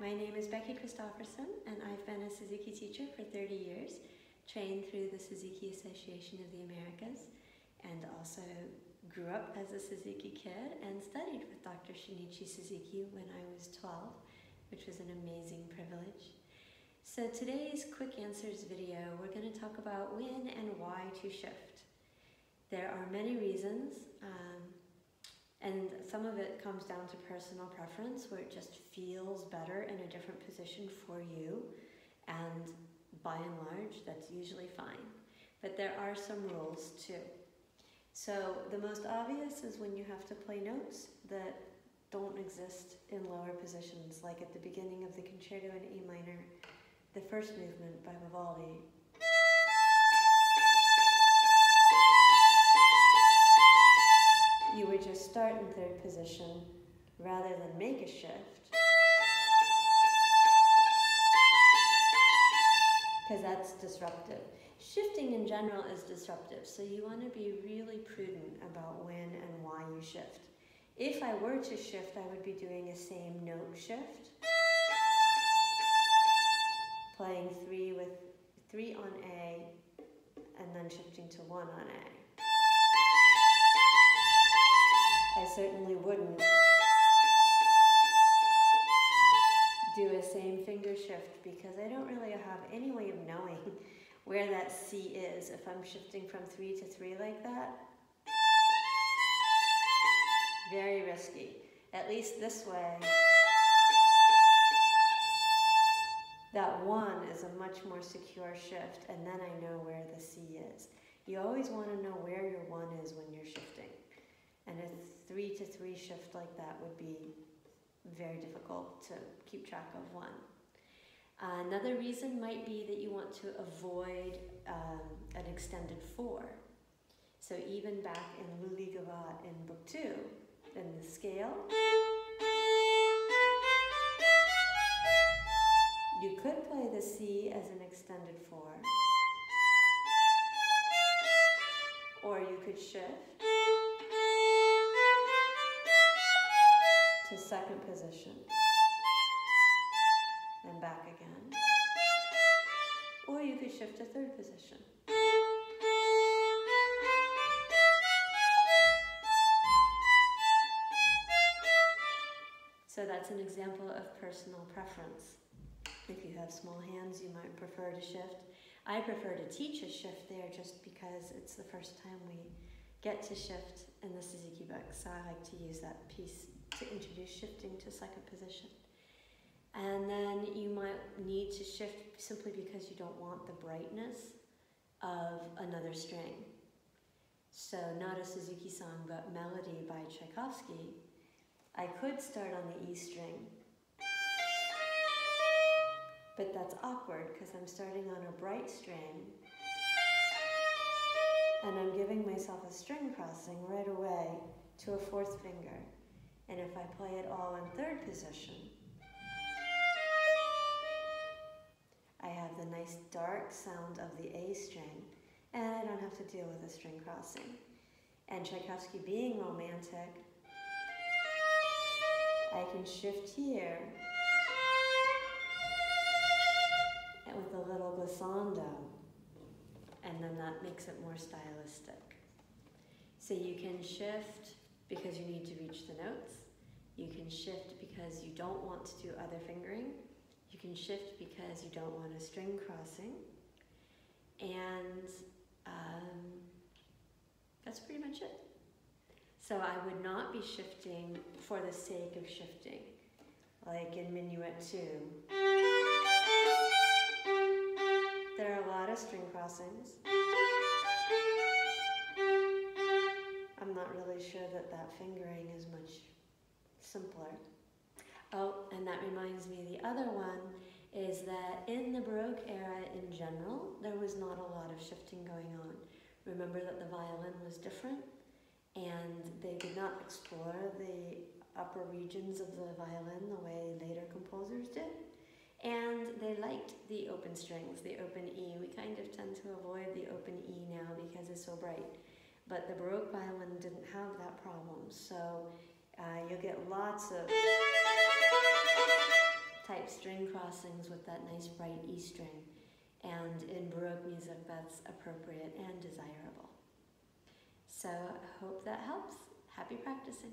my name is Becky Christofferson, and I've been a Suzuki teacher for 30 years, trained through the Suzuki Association of the Americas, and also grew up as a Suzuki kid and studied with Dr. Shinichi Suzuki when I was 12, which was an amazing privilege. So today's quick answers video, we're going to talk about when and why to shift. There are many reasons. Um, and some of it comes down to personal preference, where it just feels better in a different position for you. And by and large, that's usually fine. But there are some rules too. So the most obvious is when you have to play notes that don't exist in lower positions, like at the beginning of the concerto in E minor, the first movement by Vivaldi, you would just start in third position rather than make a shift. Because that's disruptive. Shifting in general is disruptive, so you want to be really prudent about when and why you shift. If I were to shift, I would be doing a same note shift. Playing three with three on A and then shifting to one on A. I certainly wouldn't do a same finger shift because I don't really have any way of knowing where that C is if I'm shifting from three to three like that. Very risky. At least this way. That one is a much more secure shift and then I know where the C is. You always want to know where your one is when you're shifting. And a three to three shift like that would be very difficult to keep track of one. Uh, another reason might be that you want to avoid um, an extended four. So even back in Gavotte in book two, in the scale, you could play the C as an extended four, or you could shift position. So that's an example of personal preference. If you have small hands, you might prefer to shift. I prefer to teach a shift there just because it's the first time we get to shift in the Suzuki book. So I like to use that piece to introduce shifting to second position. And then you might need to shift simply because you don't want the brightness of another string. So not a Suzuki song, but Melody by Tchaikovsky. I could start on the E string, but that's awkward because I'm starting on a bright string and I'm giving myself a string crossing right away to a fourth finger. And if I play it all in third position, I have the nice dark sound of the A string, and I don't have to deal with a string crossing. And Tchaikovsky being romantic, I can shift here and with a little glissando, and then that makes it more stylistic. So you can shift because you need to reach the notes. You can shift because you don't want to do other fingering. You can shift because you don't want a string crossing. And um, that's pretty much it. So I would not be shifting for the sake of shifting, like in Minuet 2. There are a lot of string crossings. I'm not really sure that that fingering is much simpler. Oh, and that reminds me, the other one is that in the Baroque era in general, there was not a lot of shifting going on. Remember that the violin was different and they did not explore the upper regions of the violin the way later composers did. And they liked the open strings, the open E. We kind of tend to avoid the open E now because it's so bright. But the Baroque violin didn't have that problem. So uh, you'll get lots of type string crossings with that nice bright E string, and in Baroque music that's appropriate and desirable. So I hope that helps. Happy practicing.